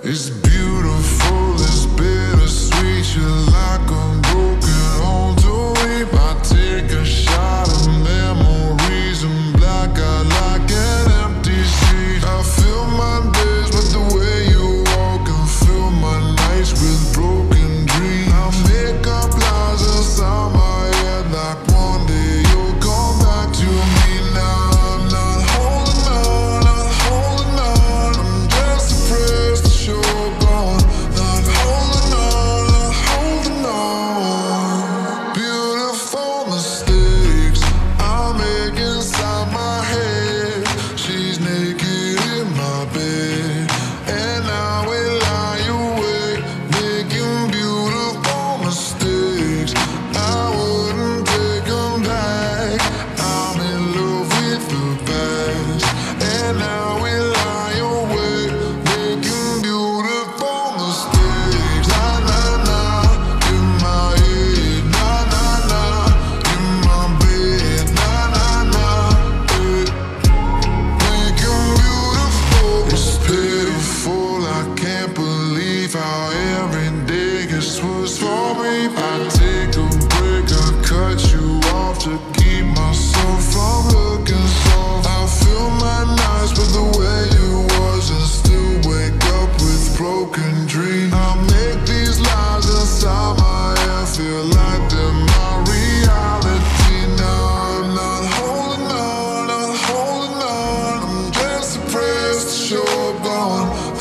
It's beautiful, it's bittersweet. You're like a every day gets worse for me. I take a break, I cut you off to keep myself from looking soft. I fill my nights with the way you was and still wake up with broken dreams. I make these lies inside my head feel like they're my reality. Now I'm not holding on, not holding on. I'm just depressed you're gone.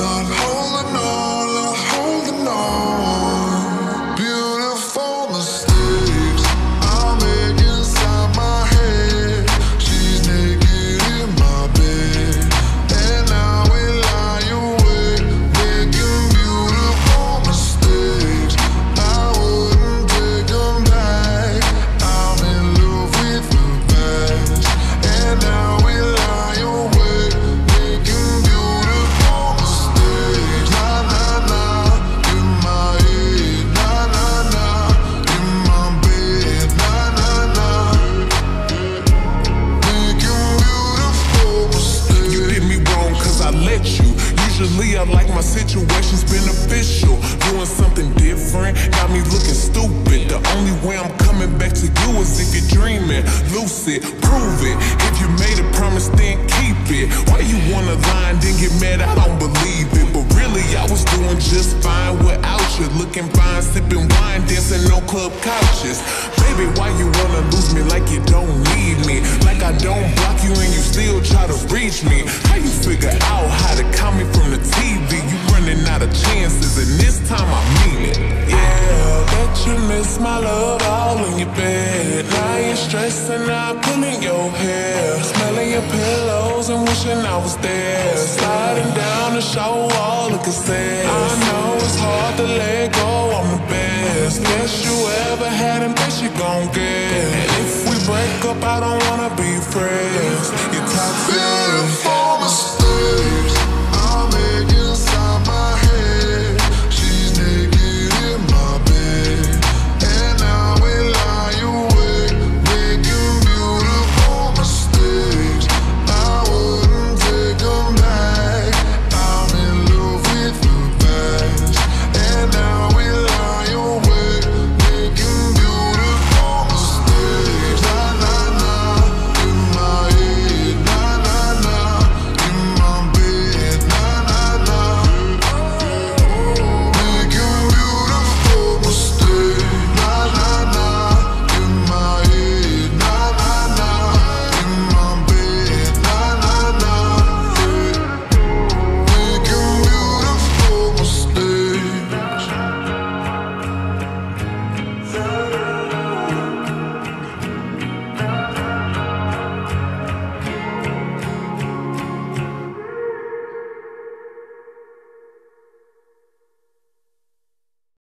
You. Usually I like my situations beneficial. Doing something different got me looking stupid. The only way I'm coming back to you is if you're dreaming. Lucid, prove it. If you made a promise, then keep it. Why you wanna lie and then get mad? I don't believe it. But really, I was doing just fine without you. Looking fine, sipping wine, dancing on club couches. Baby, why you wanna lose me like you don't need me? Like I don't block you and you still try to reach me figure out how to call me from the TV. You running out of chances, and this time I mean it. Yeah, bet you miss my love all in your bed. Now you're stressing, I'm pulling your hair, smelling your pillows and wishing I was there. Sliding down the show all looking sad. say. I know it's hard to let go. I'm the best, best you ever had, and best you gon' get. And if we break up, I don't wanna be friends.